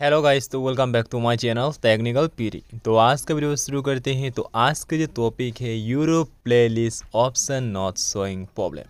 Hello guys तो welcome back to my channel technical पीरी तो आज का वीडियो शुरू करते हैं। तो आज का जो टॉपिक है Europe playlist option not showing problem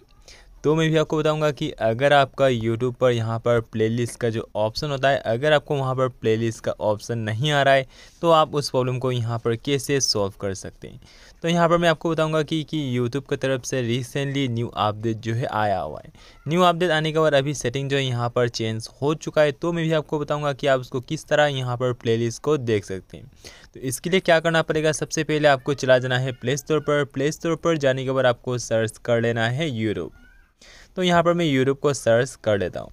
तो मैं भी आपको बताऊँगा कि अगर आपका यूट्यूब पर यहाँ पर प्लेलिस्ट का जो ऑप्शन होता है, अगर आपको वहाँ पर प्लेलिस्ट का ऑप्शन नहीं आ रहा है तो आप उस प्रॉब्लम को यहाँ पर कैसे सॉल्व कर सकते हैं? तो यहाँ पर मैं आपको बताऊँगा कि कि यूट्यूब की तरफ़ से रिसेंटली न्यू अपडेट जो है आया हुआ है। न्यू अपडेट आने के बाद अभी सेटिंग जो है यहाँ पर चेंज हो चुका है तो मैं भी आपको बताऊँगा कि आप उसको किस तरह यहाँ पर प्ले को देख सकते हैं। तो इसके लिए क्या करना पड़ेगा? सबसे पहले आपको चला जाना है प्ले स्टोर पर। प्ले स्टोर पर जाने के बाद आपको सर्च कर लेना है यूट्यूब तो यहाँ पर मैं यूरोप को सर्च कर लेता हूँ।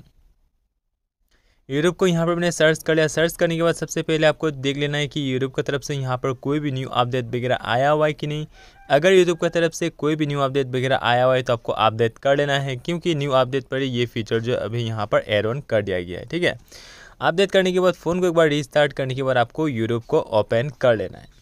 यूरोप को यहाँ पर मैंने सर्च कर लिया। सर्च करने के बाद सबसे पहले आपको देख लेना है कि यूरोप की तरफ़ से यहाँ पर कोई भी न्यू अपडेट वगैरह आया हुआ है कि नहीं। अगर यूट्यूब की तरफ़ से कोई भी न्यू अपडेट वगैरह आया हुआ है तो आपको अपडेट कर लेना है, क्योंकि न्यू अपडेट पर ये फीचर जो अभी यहाँ पर एड ऑन कर दिया गया है, ठीक है? अपडेट करने के बाद फ़ोन को एक बार रिस्टार्ट करने के बाद आपको यूरोप को ओपन कर लेना है।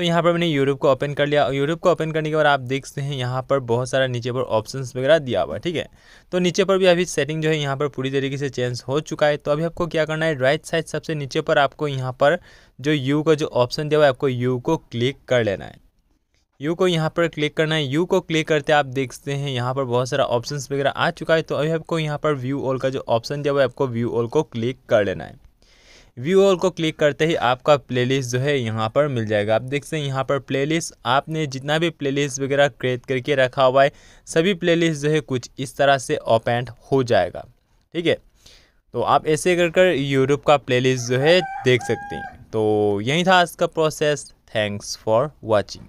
तो यहाँ पर मैंने यूट्यूब को ओपन कर लिया। यूट्यूब को ओपन करने के बाद आप देख सकते हैं यहाँ पर बहुत सारा नीचे पर ऑप्शन वगैरह दिया हुआ है, ठीक है? तो नीचे पर भी अभी सेटिंग जो है यहाँ पर पूरी तरीके से चेंज हो चुका है। तो अभी आपको क्या करना है? राइट साइड सबसे नीचे पर आपको यहाँ पर जो यू का जो ऑप्शन दिया हुआ है, आपको यू को क्लिक कर लेना है। यू को यहाँ पर क्लिक करना है। यू को क्लिक करते आप देख सकते हैं यहाँ पर बहुत सारा ऑप्शंस वगैरह आ चुका है। तो अभी आपको यहाँ पर व्यू ऑल का जो ऑप्शन दिया हुआ है, आपको व्यू ऑल को क्लिक कर लेना है। व्यू ऑल को क्लिक करते ही आपका प्लेलिस्ट जो है यहाँ पर मिल जाएगा। आप देख सकते हैं यहाँ पर प्लेलिस्ट आपने जितना भी प्लेलिस्ट वगैरह क्रिएट करके रखा हुआ है, सभी प्लेलिस्ट जो है कुछ इस तरह से ओपन हो जाएगा। ठीक है? तो आप ऐसे कर कर यूट्यूब का प्लेलिस्ट जो है देख सकते हैं। तो यही था आज का प्रोसेस थैंक्स फॉर वॉचिंग